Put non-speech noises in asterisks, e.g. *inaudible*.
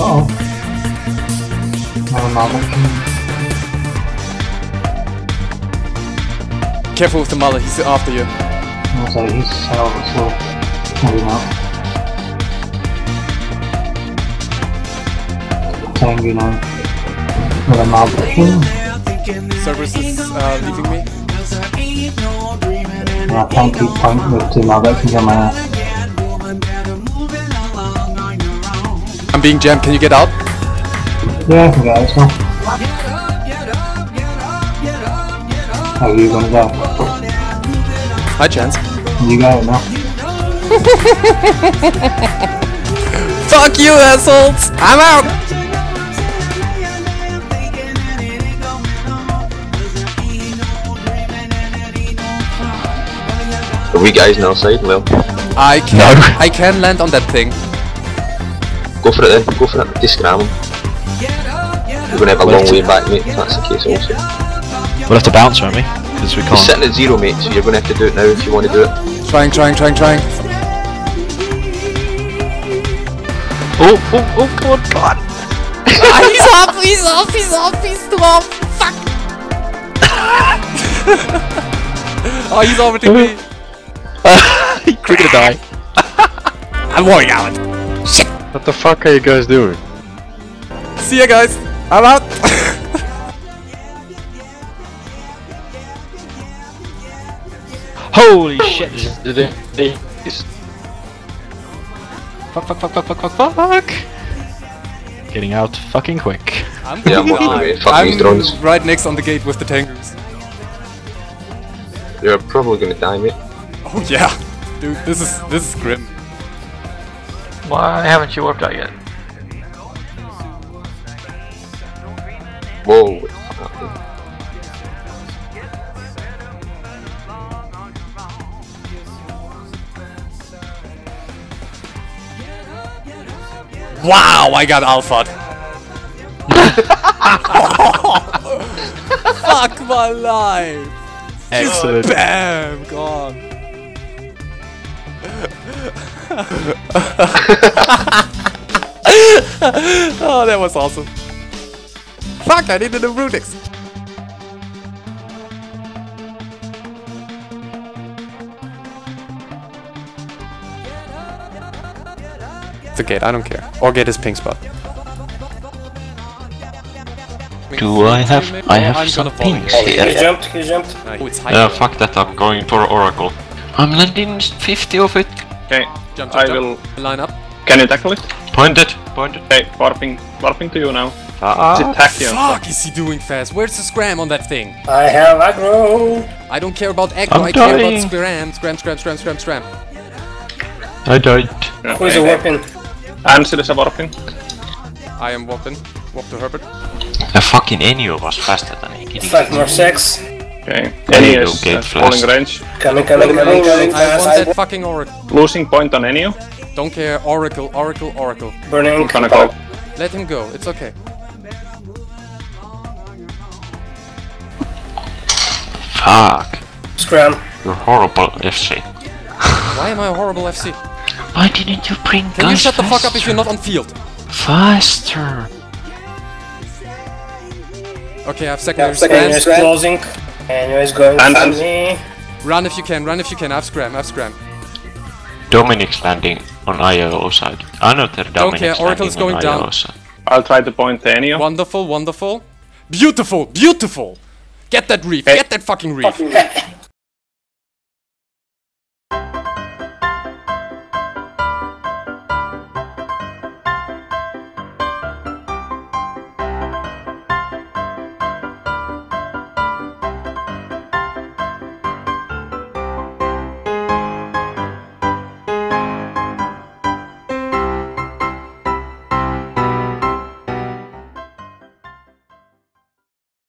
Uh-oh. Another malfunction. Careful with the mullet, he's after you. Also, he's hell of a slow. Maybe not. Tango now. With a malfunction. Cerberus is uh, leaving me. I can't keep pointing with two malfunctions on my ass. I'm being jammed, can you get out? Yeah, I can get this one. How are you gonna go? Hi, Chance. You got it now. *laughs* Fuck you, assholes! I'm out! Are we guys now side? Well, I can I can land on that thing. Go for it then. Go for it. Just scram him. You're gonna have a Well, long to- way back, mate. If that's the case, also. We'll have to bounce, won't we? Because we You're can't. sitting at zero, mate. So you're gonna have to do it now if you want to do it. Trying, trying, trying, trying. Oh, oh, oh, come on, come on! Ah, he's up, he's up, he's up, he's too up. Fuck! *laughs* oh, he's orbiting me. We're gonna die. *laughs* I'm walking out. What the fuck are you guys doing? See ya, guys. I'm out. *laughs* Holy shit! Fuck, fuck, fuck, fuck, fuck, fuck, fuck! Getting out fucking quick. I'm Yeah, I'm walking away. Fuck I'm drones. right next on the gate with the tankers. You're probably gonna die, mate. Oh yeah, dude, this is this is grim. Why haven't you worked out yet? Whoa. what the fuck happened? Wow, I got alpha. *laughs* Fuck my life. Excellent. Bam, gone. *laughs* oh, that was awesome. Fuck, I needed a Brutix. The gate, I don't care. Or get his pink spot. Do I have- I have I'm some gonna pinks oh, you. here. He jumped, he jumped. Oh, it's high. Yeah, fuck that, I'm going for Oracle. I'm landing 50 of it. Okay, Jump, jump, I jump. will. line up. Can you tackle it? Point it, point it. Okay, warping, warping to you now. Ah, Is? Fuck, is he doing fast? Where's the scram on that thing? I have aggro. I don't care about echo, I'm I care about scram, scram, scram, scram, scram, scram. I died. Who is a weapon? Ansel is a warping. I am warping. Warp to Herr Bert. A fucking Enyo was faster than he. Five more sex. Okay, There Any you go, is gate uh, falling range. Coming, coming, coming, coming. I want that fucking oracle. Losing point on Enyo. Don't care, oracle, oracle, oracle. Burning. I'm gonna go. Let him go, it's okay. Fuck. Scram. You're horrible, FC. Why am I a horrible FC? Why didn't you bring Can you shut the fuck up if you're not on field? Faster. Okay, I have secondary Second is scram. closing. Anyways, going And- for and- me. Run if you can, run if you can. I have scram, I have scram. Dominic's landing on IO side. I ah, know that Dominic's care, Oracle is going on down. Side. I'll try to point to Enyo. Wonderful, wonderful. Beautiful, beautiful! Get that reef, Hey. get that fucking reef. *laughs*